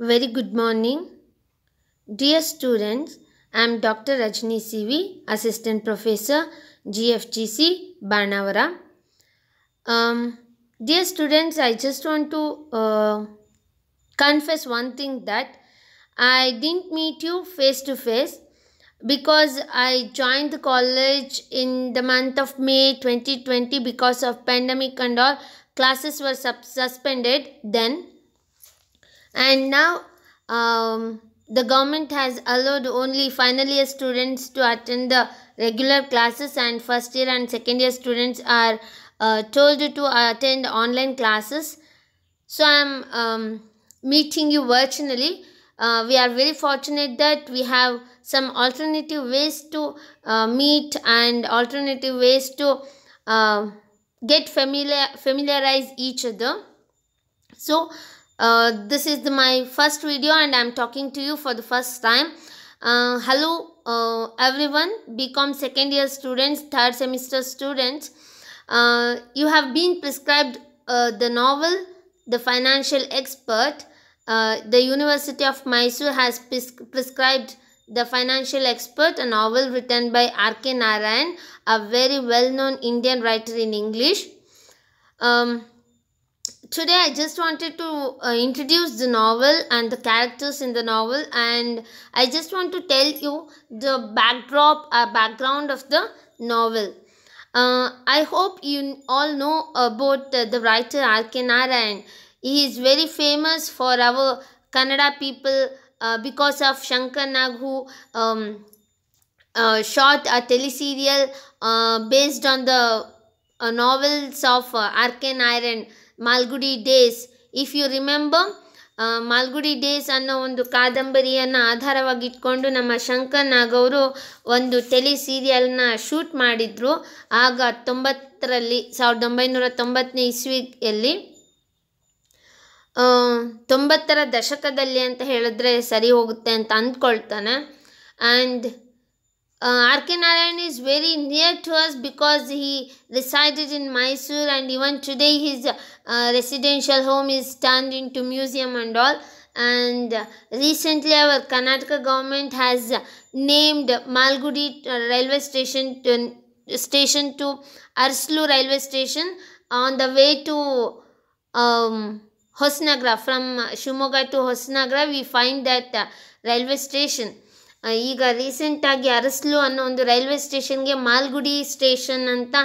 Very good morning. Dear students, I am Dr. Rajni CV, Assistant Professor, GFGC, Banavara. Um, dear students, I just want to uh, confess one thing that I didn't meet you face to face because I joined the college in the month of May 2020 because of pandemic and all classes were suspended then and now um, the government has allowed only final year students to attend the regular classes and first year and second year students are uh, told to attend online classes. So i'm um, meeting you virtually. Uh, we are very fortunate that we have some alternative ways to uh, meet and alternative ways to uh, get familiar familiarize each other. So uh, this is the, my first video and i'm talking to you for the first time. Uh, hello uh, everyone. Bcom second year students third semester students. Uh, you have been prescribed uh, the novel the financial expert. Uh, the university of mysore has pres- prescribed the financial expert a novel written by rk narayan a very well known indian writer in english. Um, today i just wanted to uh, introduce the novel and the characters in the novel and i just want to tell you the backdrop uh, background of the novel uh, i hope you all know about uh, the writer rk narayan he is very famous for our kannada people uh, because of shankar nag who um, uh, shot a teleserial uh, based on the uh, novels of uh, R.K. Malgudi Days if you remember Malgudi Days ಅನ್ನೋ ಒಂದು ಕಾದಂಬರಿಯನ್ನು ಆಧಾರವಾಗಿಟ್ಕೊಂಡು ನಮ್ಮ ಶಂಕರ್ ನಾಗ್ ಅವರು ಒಂದು tele ಸೀರಿಯಲ್ನ shoot ಮಾಡಿದರು. ಆಗ ತೊಂಬತ್ತರಲ್ಲಿ ಸಾವಿರದ ಒಂಬೈನೂರ ತೊಂಬತ್ತನೇ ಇಸ್ವಿಯಲ್ಲಿ ತೊಂಬತ್ತರ ದಶಕದಲ್ಲಿ ಅಂತ ಹೇಳಿದ್ರೆ ಸರಿ ಹೋಗುತ್ತೆ ಅಂತ ಅಂದ್ಕೊಳ್ತಾನೆ. And uh, R.K. Narayan is very near to us because he resided in Mysore and even today his uh, residential home is turned into museum and all. And recently our Karnataka government has named Malgudi uh, railway station to, station to Arslu railway station on the way to um, Hosnagra. From Shumoga to Hosnagra we find that uh, railway station. ಈಗ ರೀಸೆಂಟಾಗಿ ಅರಸ್ಲು ಅನ್ನೋ ಒಂದು railway ಸ್ಟೇಷನ್ಗೆ Malgudi station ಅಂತ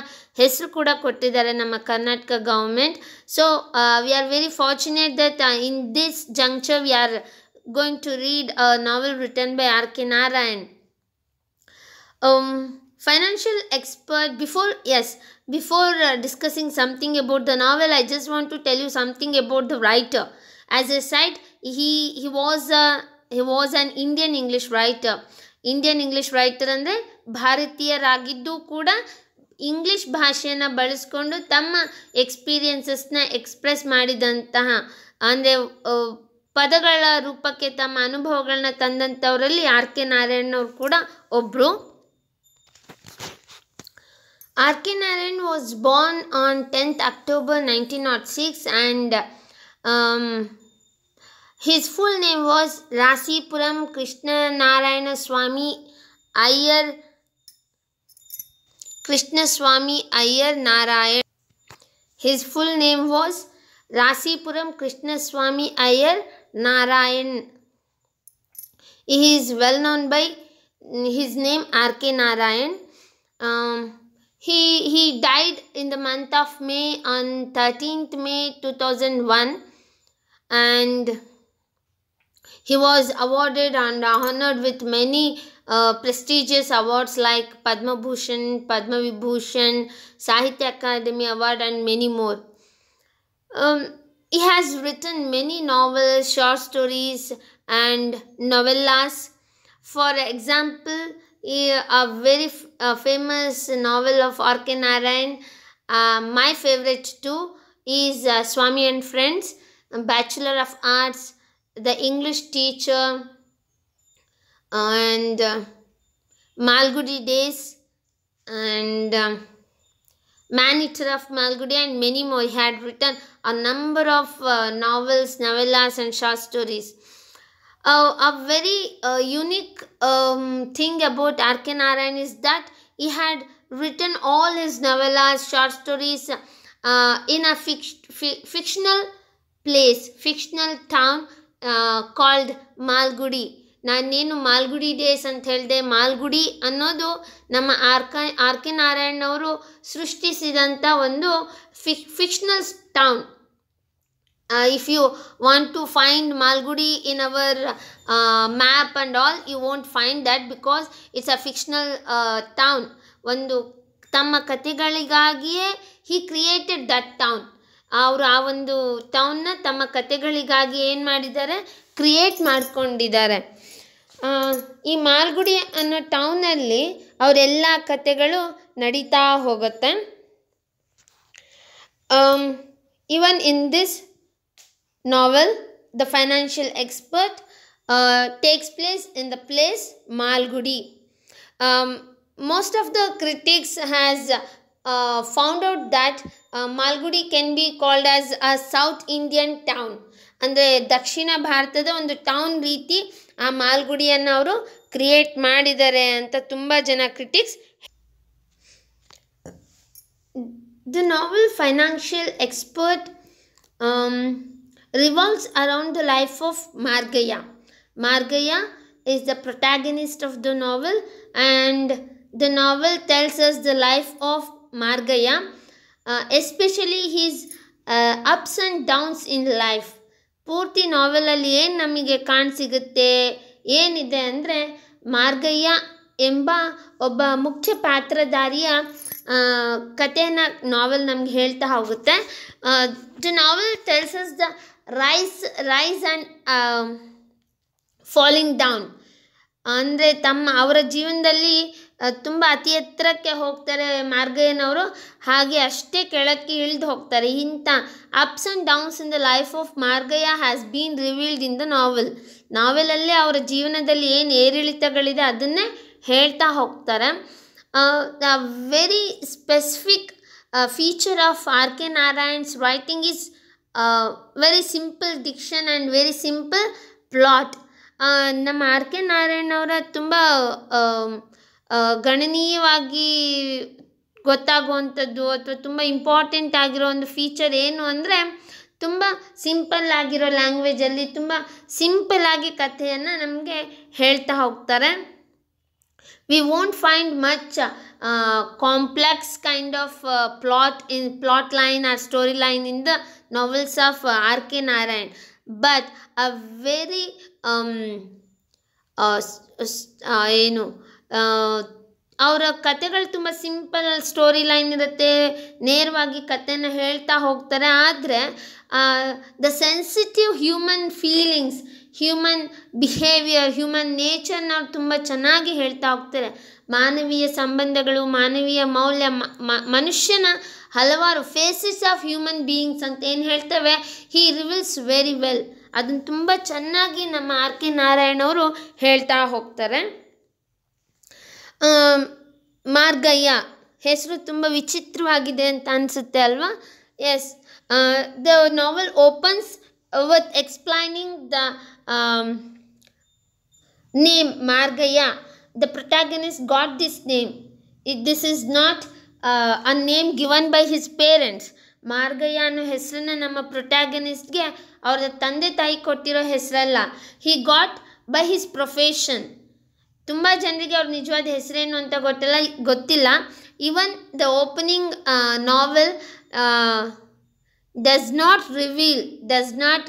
ಹೆಸರು ಕೂಡ ಕೊಟ್ಟಿದ್ದಾರೆ ನಮ್ಮ Karnataka government so we are very fortunate that in this juncture we are going to read a novel written by R K Narayan um, financial expert before yes before uh, discussing something about the novel i just want to tell you something about the writer as i said he he was a he was an Indian english writer Indian English writer ಅಂದರೆ ಭಾರತೀಯರಾಗಿದ್ದು ಕೂಡ English ಭಾಷೆಯನ್ನು ಬಳಸ್ಕೊಂಡು ತಮ್ಮ ಎಕ್ಸ್ಪೀರಿಯನ್ಸಸ್ನ express ಮಾಡಿದಂತಹ ಅಂದರೆ ಪದಗಳ ರೂಪಕ್ಕೆ ತಮ್ಮ ಅನುಭವಗಳನ್ನ ತಂದಂಥವರಲ್ಲಿ ಆರ್ ಕೆ ನಾರಾಯಣ್ ಅವರು ಕೂಡ ಒಬ್ಬರು R.K. Narayan was born on 10th October 1906 and um, his full name was Rasipuram Krishna Narayana Swami Iyer Krishna Swami Iyer Narayan. His full name was Rasipuram Krishna Swami Iyer Narayan. He is well known by his name R.K. Narayan. Um, he he died in the month of May on 13th May 2001 and he was awarded and honored with many uh, prestigious awards like Padma Bhushan, Padma Vibhushan, Sahitya Academy Award and many more. Um, he has written many novels, short stories and novellas. For example, a- very famous novel of R.K. Narayan, uh, my favorite too, is uh, Swami and Friends, Bachelor of Arts, The English Teacher, and uh, Malgudi Days, and um, Man of Malgudi, and many more. He had written a number of uh, novels, novellas, and short stories. uh, a very uh, unique um, thing about R.K. Narayan is that he had written all his novellas, short stories uh, in a fic- fi- fictional place, fictional town called Malgudi. ನಾನೇನು Malgudi days ಅಂತ ಹೇಳಿದೆ, ಮಾಲ್ಗುಡಿ ಅನ್ನೋದು ನಮ್ಮ ಆರ್ಕ R K ನಾರಾಯಣವರು ಸೃಷ್ಟಿಸಿದಂಥ ಒಂದು ಫಿಕ್ fictional town if you want to find Malgudi in our map and all you won't find that because it's a fictional town ಒಂದು ತಮ್ಮ ಕಥೆಗಳಿಗಾಗಿಯೇ ಹಿ ಕ್ರಿಯೇಟೆಡ್ ದಟ್ ಟೌನ್ ಅವರು ಆ ಒಂದು ಟೌನ್ನ ತಮ್ಮ ಕತೆಗಳಿಗಾಗಿ ಏನು ಮಾಡಿದ್ದಾರೆ? ಕ್ರಿಯೇಟ್ ಮಾಡಿಕೊಂಡಿದ್ದಾರೆ. ಈ ಮಾಲ್ಗುಡಿ ಅನ್ನೋ ಟೌನಲ್ಲಿ ಅವರೆಲ್ಲ ಕತೆಗಳು ನಡೀತಾ ಹೋಗುತ್ತೆ. Even in this novel the financial expert takes place in the place Malgudi most of the critics has uh, found out that uh, Malgudi can be called as a South Indian town. ಅಂದರೆ ದಕ್ಷಿಣ ಭಾರತದ ಒಂದು town ರೀತಿ ಆ ಮಾಲ್ಗುಡಿಯನ್ನು ಅವರು create ಮಾಡಿದ್ದಾರೆ ಅಂತ ತುಂಬ ಜನ critics The novel Financial Expert um, revolves around the life of Margaya. Margaya is the protagonist of the novel, and the novel tells us the life of Margaya, especially especially ups uh, downs in life. ಪೂರ್ತಿ ನಾವೆಲಲ್ಲಿ ಏನು ನಮಗೆ ಕಾಣಸಿಗುತ್ತೆ ಏನಿದೆ ಅಂದರೆ ಮಾರ್ಗಯ್ಯ ಎಂಬ ಒಬ್ಬ ಮುಖ್ಯ ಪಾತ್ರಧಾರಿಯ ಕಥೆಯನ್ನು ನಾವೆಲ್ ನಮ್ಗೆ ಹೇಳ್ತಾ ಹೋಗುತ್ತೆ the novel tells us the rise rise and falling down ಅಂದರೆ ತಮ್ಮ ಅವರ ಜೀವನದಲ್ಲಿ ತುಂಬ ಅತಿ ಎತ್ತರಕ್ಕೆ ಹೋಗ್ತಾರೆ ಮಾರ್ಗಯ್ಯನವರು. ಹಾಗೆ ಅಷ್ಟೇ ಕೆಳಕ್ಕೆ ಇಳಿದು ಹೋಗ್ತಾರೆ. ಇಂಥ ups and downs in the life of Margayya has been revealed in the novel ನಾವೆಲಲ್ಲೇ ಅವರ ಜೀವನದಲ್ಲಿ ಏನು ಏರಿಳಿತಗಳಿದೆ ಅದನ್ನೇ ಹೇಳ್ತಾ ಹೋಗ್ತಾರೆ. The very specific feature of R K Narayan's writing is very simple diction and very simple plot ನಮ್ಮ R K Narayan ಅವರ ತುಂಬ ಗಣನೀಯವಾಗಿ ಗೊತ್ತಾಗುವಂಥದ್ದು ಅಥವಾ ತುಂಬ ಇಂಪಾರ್ಟೆಂಟ್ ಆಗಿರೋ ಒಂದು ಫೀಚರ್ ಏನು ಅಂದರೆ ತುಂಬ ಸಿಂಪಲ್ ಆಗಿರೋ ಲ್ಯಾಂಗ್ವೇಜಲ್ಲಿ ತುಂಬ ಸಿಂಪಲ್ ಆಗಿ ಕಥೆಯನ್ನು ನಮಗೆ ಹೇಳ್ತಾ ಹೋಗ್ತಾರೆ. We won't find much complex kind of plot in plot line or story line in the novels of R K Narayan but a very ಏನು ಅವರ ಕತೆಗಳು ತುಂಬ ಸಿಂಪಲ್ ಸ್ಟೋರಿ ಲೈನ್ ಇರುತ್ತೆ, ನೇರವಾಗಿ ಕತೆನ ಹೇಳ್ತಾ ಹೋಗ್ತಾರೆ. ಆದರೆ the sensitive human feelings human behaviour human ನೇಚರ್ನ ಅವ್ರು ತುಂಬ ಚೆನ್ನಾಗಿ ಹೇಳ್ತಾ ಹೋಗ್ತಾರೆ. ಮಾನವೀಯ ಸಂಬಂಧಗಳು, ಮಾನವೀಯ ಮೌಲ್ಯ ಮನುಷ್ಯನ ಹಲವಾರು ಫೇಸಸ್ ಆಫ್ ಹ್ಯೂಮನ್ ಬೀಯಿಂಗ್ಸ್ ಅಂತ ಏನು ಹೇಳ್ತೇವೆ? ಹಿ ರಿವಿಲ್ಸ್ ವೆರಿ ವೆಲ್ ಅದನ್ನು ತುಂಬ ಚೆನ್ನಾಗಿ ನಮ್ಮ ಆರ್ ಕೆ ನಾರಾಯಣ್ ಅವರು ಹೇಳ್ತಾ ಹೋಗ್ತಾರೆ. ಮಾರ್ಗಯ್ಯ, ಹೆಸರು ತುಂಬ ವಿಚಿತ್ರವಾಗಿದೆ ಅಂತ ಅನಿಸುತ್ತೆ ಅಲ್ವಾ? As the novel opens with explaining the name Margayya. The protagonist got this name it this is not a name given by his parents Margayya ಅನ್ನೋ ಹೆಸರನ್ನ ನಮ್ಮ ಪ್ರೊಟ್ಯಾಗನಿಸ್ಟ್ಗೆ ಅವ್ರ ತಂದೆ ತಾಯಿ ಕೊಟ್ಟಿರೋ ಹೆಸರಲ್ಲ. He got by his profession ತುಂಬ ಜನರಿಗೆ ಅವ್ರ ನಿಜವಾದ ಹೆಸರೇನು ಅಂತ ಗೊತ್ತಿಲ್ಲ ಗೊತ್ತಿಲ್ಲ. Even the opening novel does not reveal does not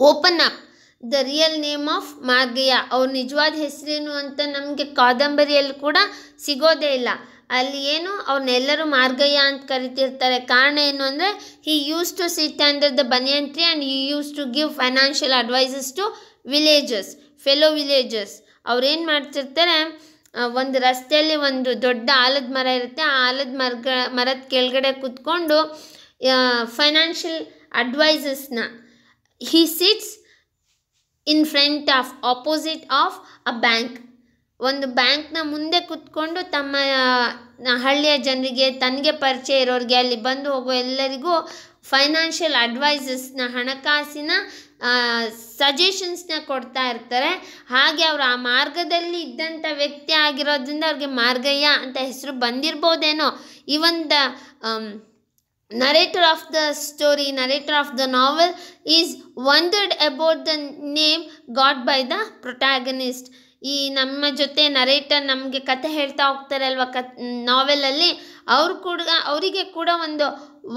open up the real name of Margayya ಅವ್ರ ನಿಜವಾದ ಹೆಸರೇನು ಅಂತ ನಮಗೆ ಕಾದಂಬರಿಯಲ್ಲಿ ಕೂಡ ಸಿಗೋದೇ ಇಲ್ಲ. ಅಲ್ಲಿ ಏನು ಅವ್ರನ್ನೆಲ್ಲರೂ ಮಾರ್ಗಯ್ಯ ಅಂತ ಕರಿತಿರ್ತಾರೆ. ಕಾರಣ ಏನು ಅಂದರೆ he use to sit under the banyan tree and he use to give financial advises to villages fellow villages ಅವ್ರೇನು ಮಾಡ್ತಿರ್ತಾರೆ? ಒಂದು ರಸ್ತೆಯಲ್ಲಿ ಒಂದು ದೊಡ್ಡ ಆಲದ ಮರ ಇರುತ್ತೆ. ಆ ಆಲದ ಮರಗ, ಮರದ ಕೆಳಗಡೆ ಕೂತ್ಕೊಂಡು financial ಅಡ್ವೈಸಸ್ನ he sits in front of opposite of a bank ಒಂದು ಬ್ಯಾಂಕ್ನ ಮುಂದೆ ಕುತ್ಕೊಂಡು ತಮ್ಮ ಹಳ್ಳಿಯ ಜನರಿಗೆ, ತನಗೆ ಪರಿಚಯ ಇರೋರಿಗೆ, ಅಲ್ಲಿ ಬಂದು ಹೋಗೋ ಎಲ್ಲರಿಗೂ ಫೈನಾನ್ಷಿಯಲ್ ಅಡ್ವೈಸಸ್ನ ಹಣಕಾಸಿನ ಸಜೆಷನ್ಸ್ನ ಕೊಡ್ತಾ ಇರ್ತಾರೆ. ಹಾಗೆ ಅವರು ಆ ಮಾರ್ಗದಲ್ಲಿ ಇದ್ದಂಥ ವ್ಯಕ್ತಿ ಆಗಿರೋದ್ರಿಂದ ಅವ್ರಿಗೆ ಮಾರ್ಗಯ್ಯ ಅಂತ ಹೆಸರು ಬಂದಿರ್ಬೋದೇನೋ? Even the narrator of the story narrator of the novel is wondered about the name got by the protagonist ಈ ನಮ್ಮ ಜೊತೆ ನರೇಟರ್ ನಮಗೆ ಕತೆ ಹೇಳ್ತಾ ಹೋಗ್ತಾರೆ ಅಲ್ವಾ ಕತ್ ನಾವೆಲಲ್ಲಿ ಅವ್ರು ಕೂಡ, ಅವರಿಗೆ ಕೂಡ ಒಂದು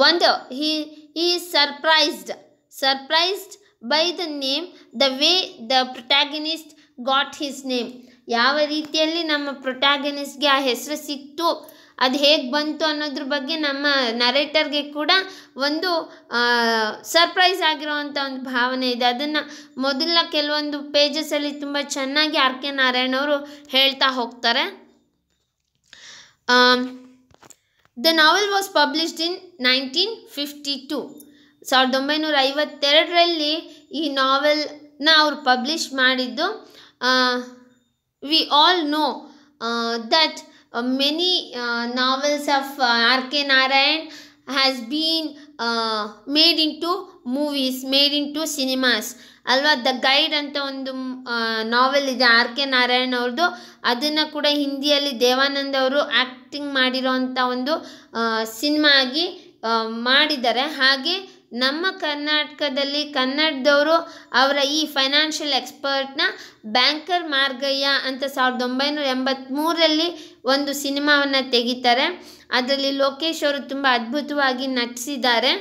ಒಂದು ಹಿ ಈ surprised surprised by the name the way the protagonist got his name ಯಾವ ರೀತಿಯಲ್ಲಿ ನಮ್ಮ ಪ್ರೊಟ್ಯಾಗನಿಸ್ಟ್ಗೆ ಆ ಹೆಸರು ಸಿಕ್ತು, ಅದು ಹೇಗೆ ಬಂತು ಅನ್ನೋದ್ರ ಬಗ್ಗೆ ನಮ್ಮ ನರೇಟರ್ಗೆ ಕೂಡ ಒಂದು ಸರ್ಪ್ರೈಸ್ ಆಗಿರುವಂಥ ಒಂದು ಭಾವನೆ ಇದೆ. ಅದನ್ನು ಮೊದಲ ಕೆಲವೊಂದು ಪೇಜಸಲ್ಲಿ ತುಂಬ ಚೆನ್ನಾಗಿ ಆರ್ ಕೆ ನಾರಾಯಣ್ ಅವರು ಹೇಳ್ತಾ ಹೋಗ್ತಾರೆ. The novel was published in nineteen fifty two ಸಾವಿರದ ಒಂಬೈನೂರ ಐವತ್ತೆರಡರಲ್ಲಿ ಈ ನಾವೆಲ್ನ ಅವರು ಪಬ್ಲಿಷ್ ಮಾಡಿದ್ದು we all know that many novels of R K Narayan has been made into movies made into cinemas ಅಲ್ವಾ? ದ ಗೈಡ್ ಅಂತ ಒಂದು ನಾವೆಲ್ ಇದೆ ಆರ್ ಕೆ ನಾರಾಯಣ್ ಅವ್ರದ್ದು ಅದನ್ನು ಕೂಡ ಹಿಂದಿಯಲ್ಲಿ ದೇವಾನಂದ್ ಅವರು ಆ್ಯಕ್ಟಿಂಗ್ ಮಾಡಿರೋವಂಥ ಒಂದು ಸಿನಿಮಾ ಆಗಿ ಮಾಡಿದ್ದಾರೆ. ಹಾಗೆ ನಮ್ಮ ಕರ್ನಾಟಕದಲ್ಲಿ ಕನ್ನಡದವರು ಅವರ ಈ ಫೈನಾನ್ಷಿಯಲ್ ಎಕ್ಸ್ಪರ್ಟ್ನ ಬ್ಯಾಂಕರ್ ಮಾರ್ಗಯ್ಯ ಅಂತ ಸಾವಿರದ ಒಂಬೈನೂರ ಎಂಬತ್ತ್ಮೂರರಲ್ಲಿ ಒಂದು ಸಿನಿಮಾವನ್ನು ತೆಗಿತಾರೆ. ಅದರಲ್ಲಿ ಲೋಕೇಶ್ ಅವರು ತುಂಬ ಅದ್ಭುತವಾಗಿ ನಟಿಸಿದ್ದಾರೆ.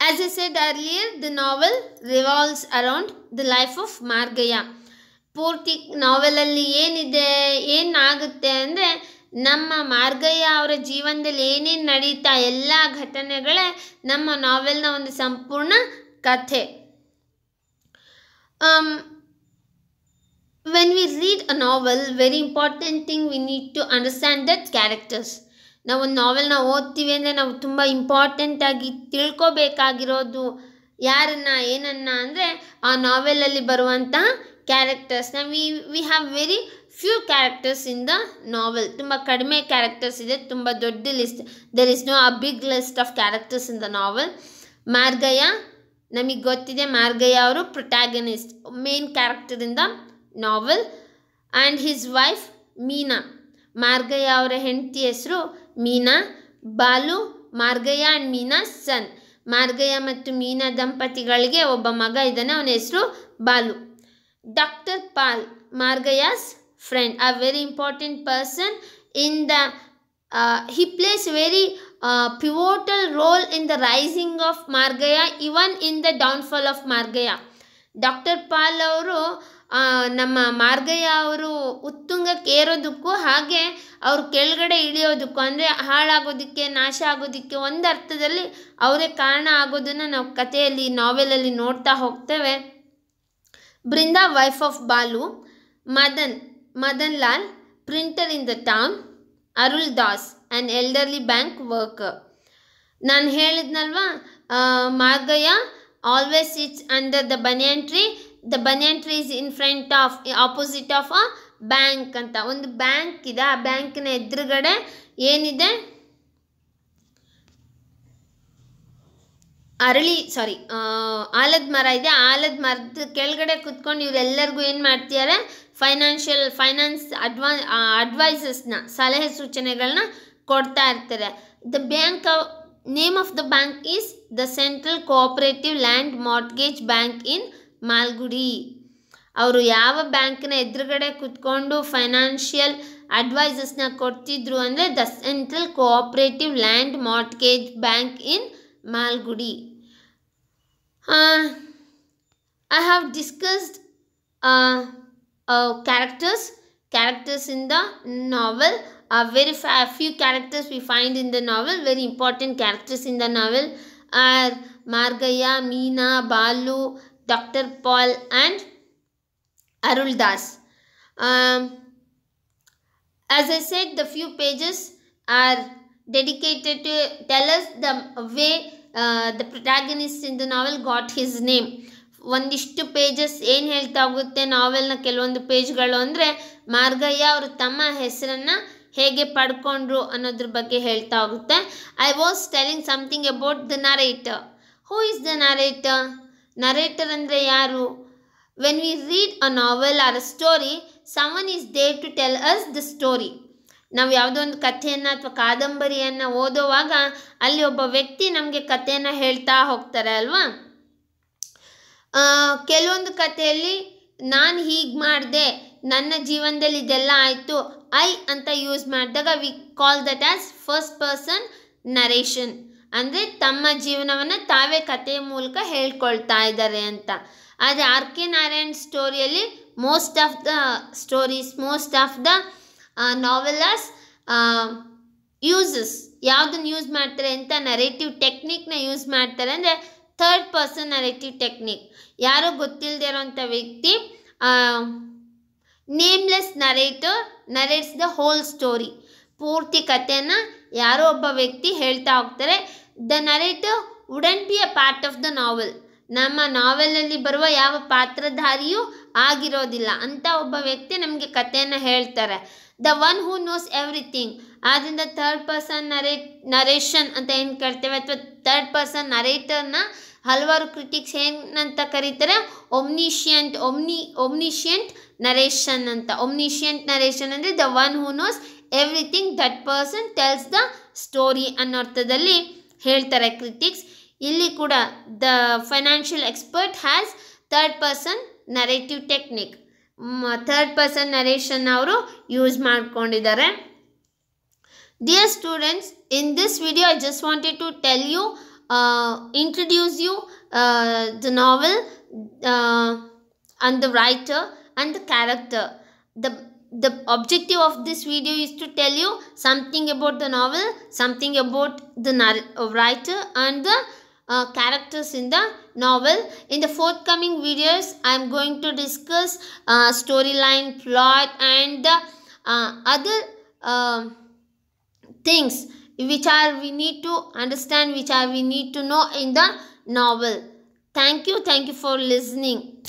As I said earlier the novel revolves around the life of Margayya. ಪೂರ್ತಿ ನಾವೆಲಲ್ಲಿ ಏನಿದೆ ಏನಾಗುತ್ತೆ ಅಂದರೆ ನಮ್ಮ ಮಾರ್ಗಯ್ಯ ಅವರ ಜೀವನದಲ್ಲಿ ಏನೇನು ನಡೀತಾ ಎಲ್ಲ ಘಟನೆಗಳೇ ನಮ್ಮ ನಾವೆಲ್ನ ಒಂದು ಸಂಪೂರ್ಣ ಕಥೆ. When we read a novel very important thing we need to understand that characters ನಾವು ಒಂದು ನಾವೆಲ್ನ ಓದ್ತೀವಿ ಅಂದರೆ ನಾವು ತುಂಬ ಇಂಪಾರ್ಟೆಂಟಾಗಿ ತಿಳ್ಕೊಬೇಕಾಗಿರೋದು ಯಾರನ್ನ, ಏನನ್ನ ಅಂದರೆ ಆ ನಾವೆಲಲ್ಲಿ ಬರುವಂತಹ characters we we have very few characters in the novel ತುಂಬ ಕಡಿಮೆ ಕ್ಯಾರೆಕ್ಟರ್ಸ್ ಇದೆ, ತುಂಬ ದೊಡ್ಡ list there is no a big list of characters in the novel Margayya, ನಮಗೆ ಗೊತ್ತಿದೆ, ಮಾರ್ಗಯ್ಯ ಅವರು protagonist main character in the novel and his wife Meena. Margayya ಅವರ ಹೆಂಡತಿ ಹೆಸರು ಮೀನಾ. ಬಾಲು, ಮಾರ್ಗಯ್ಯ ಆ್ಯಂಡ್ ಮೀನಾ ಸನ್ ಮಾರ್ಗಯ್ಯ ಮತ್ತು ಮೀನಾ ದಂಪತಿಗಳಿಗೆ ಒಬ್ಬ ಮಗ ಇದ್ದಾನೆ, ಅವನ ಹೆಸರು Balu. Doctor Pal Margayya's friend a very important person in the uh, he plays very uh, pivotal role in the rising of margaya even in the downfall of margaya. Doctor Pal ಅವರು ನಮ್ಮ ಮಾರ್ಗಯ್ಯ ಅವರು ಉತ್ತುಂಗಕ್ಕೆ ಏರೋದಕ್ಕೂ ಹಾಗೆ ಅವರು ಕೆಳಗಡೆ ಇಳಿಯೋದಕ್ಕೂ ಅಂದರೆ ಹಾಳಾಗೋದಕ್ಕೆ ನಾಶ ಆಗೋದಕ್ಕೆ ಒಂದು ಅರ್ಥದಲ್ಲಿ ಅವರೇ ಕಾರಣ ಆಗೋದನ್ನು ನಾವು ಕಥೆಯಲ್ಲಿ ನಾವೆಲಲ್ಲಿ ನೋಡ್ತಾ ಹೋಗ್ತೇವೆ. Brinda wife of Balu Madan Madan Lal printer in the town Arul Das an elderly bank worker ನಾನು ಹೇಳಿದ್ನಲ್ವಾ Margayya always sits under the banyan tree the banyan tree is in front of opposite of a bank ಅಂತ ಒಂದು bank ಇದೆ. ಆ ಬ್ಯಾಂಕಿನ ಎದುರುಗಡೆ ಏನಿದೆ? ಅರಳಿ ಸಾರಿ ಆಲದ ಮರ ಇದೆ. ಆಲದ ಮರದ ಕೆಳಗಡೆ ಕುತ್ಕೊಂಡು ಇವರೆಲ್ಲರಿಗೂ ಏನು ಮಾಡ್ತಿದ್ದಾರೆ? ಫೈನಾನ್ಷಿಯಲ್ ಫೈನಾನ್ಸ್ ಅಡ್ವಾ ಅಡ್ವೈಸಸ್ನ ಸಲಹೆ ಸೂಚನೆಗಳನ್ನ ಕೊಡ್ತಾ ಇರ್ತಾರೆ. The bank name of the bank is the Central Cooperative Land Mortgage Bank in Malgudi ಅವರು ಯಾವ ಬ್ಯಾಂಕ್ನ ಎದುರುಗಡೆ ಕುತ್ಕೊಂಡು ಫೈನಾನ್ಷಿಯಲ್ ಅಡ್ವೈಸಸ್ನ ಕೊಡ್ತಿದ್ರು ಅಂದರೆ the Central Cooperative Land Mortgage Bank in Malgudi I have discussed characters. Characters in the novel. Are very few characters we find in the novel. Very important characters in the novel are margaya meena balu dr paul and arul das. Um, as i said the few pages are dedicated to tell us the way uh, the protagonist in the novel got his name ಒಂದಿಷ್ಟು pages ಏನು ಹೇಳ್ತಾ ಹೋಗುತ್ತೆ? ನಾವೆಲ್ನ ಕೆಲವೊಂದು ಪೇಜ್ಗಳು ಅಂದರೆ ಮಾರ್ಗಯ್ಯ ಅವರು ತಮ್ಮ ಹೆಸರನ್ನು ಹೇಗೆ ಪಡ್ಕೊಂಡ್ರು ಅನ್ನೋದ್ರ ಬಗ್ಗೆ ಹೇಳ್ತಾ ಹೋಗುತ್ತೆ. I was telling something about the narrator who is the narrator narrator ಅಂದರೆ ಯಾರು? When we read a novel or a story someone is there to tell us the story ನಾವು ಯಾವುದೋ ಒಂದು ಕಥೆಯನ್ನು ಅಥವಾ ಕಾದಂಬರಿಯನ್ನು ಓದುವಾಗ ಅಲ್ಲಿ ಒಬ್ಬ ವ್ಯಕ್ತಿ ನಮಗೆ ಕಥೆಯನ್ನು ಹೇಳ್ತಾ ಹೋಗ್ತಾರೆ ಅಲ್ವಾ? ಕೆಲವೊಂದು ಕಥೆಯಲ್ಲಿ ನಾನು ಹೀಗೆ ಮಾಡಿದೆ, ನನ್ನ ಜೀವನದಲ್ಲಿ ಇದೆಲ್ಲ ಆಯಿತು, ಐ ಅಂತ ಯೂಸ್ ಮಾಡಿದಾಗ we call that as first person narration. ಅಂದರೆ ತಮ್ಮ ಜೀವನವನ್ನು ತಾವೇ ಕಥೆಯ ಮೂಲಕ ಹೇಳ್ಕೊಳ್ತಾ ಇದ್ದಾರೆ ಅಂತ. ಆದರೆ R K Narayan ಸ್ಟೋರಿಯಲ್ಲಿ most of the stories, most of the novels uses ಯಾವುದನ್ನು ಯೂಸ್ ಮಾಡ್ತಾರೆ ಅಂತ ನರೇಟಿವ್ ಟೆಕ್ನಿಕ್ನ ಯೂಸ್ ಮಾಡ್ತಾರೆ. ಅಂದರೆ ಥರ್ಡ್ ಪರ್ಸನಾಲಿಟಿ ಟೆಕ್ನಿಕ್ ಯಾರೋ ಗೊತ್ತಿಲ್ಲದೆ ಇರೋಂಥ ವ್ಯಕ್ತಿ nameless narrator narrates the whole story ಪೂರ್ತಿ ಕಥೆಯನ್ನು ಯಾರೋ ಒಬ್ಬ ವ್ಯಕ್ತಿ ಹೇಳ್ತಾ ಹೋಗ್ತಾರೆ. The narrator wouldn't be a part of the novel ನಮ್ಮ ನಾವೆಲ್ನಲ್ಲಿ ಬರುವ ಯಾವ ಪಾತ್ರಧಾರಿಯೂ ಆಗಿರೋದಿಲ್ಲ ಅಂತ ಒಬ್ಬ ವ್ಯಕ್ತಿ ನಮಗೆ ಕಥೆಯನ್ನು ಹೇಳ್ತಾರೆ. The one who knows everything ಆದ್ದರಿಂದ ಥರ್ಡ್ ಪರ್ಸನ್ ನರೇ ನರೇಷನ್ ಅಂತ ಏನು ಕೇಳ್ತೇವೆ ಅಥವಾ ಥರ್ಡ್ ಪರ್ಸನ್ ನರೇಟರ್ನ ಹಲವಾರು ಕ್ರಿಟಿಕ್ಸ್ ಏನಂತ ಕರೀತಾರೆ? ಒಮ್ನಿಷಿಯಂಟ್ ಒಮ್ನಿ ಒಮ್ನಿಷಿಯಂಟ್ ನರೇಷನ್ ಅಂತ. ಒಮ್ನಿಷಿಯಂಟ್ ನರೇಷನ್ ಅಂದರೆ the one who knows everything that person tells the story ಅನ್ನೋ ಅರ್ಥದಲ್ಲಿ ಹೇಳ್ತಾರೆ ಕ್ರಿಟಿಕ್ಸ್ ಇಲ್ಲಿ ಕೂಡ the financial expert has third person narrative technique third person narration ಅವರು ಯೂಸ್ ಮಾಡ್ಕೊಂಡಿದ್ದಾರೆ. Dear students in this video I just wanted to tell you, uh, introduce you uh, the novel uh, and the writer and the character. The, the objective of this video is to tell you something about the novel, something about the uh, writer and the uh, characters in the novel. In the forthcoming videos, I am going to discuss uh, storyline, plot and uh, other uh, things which are we need to understand which are we need to know in the novel. Thank you. Thank you for listening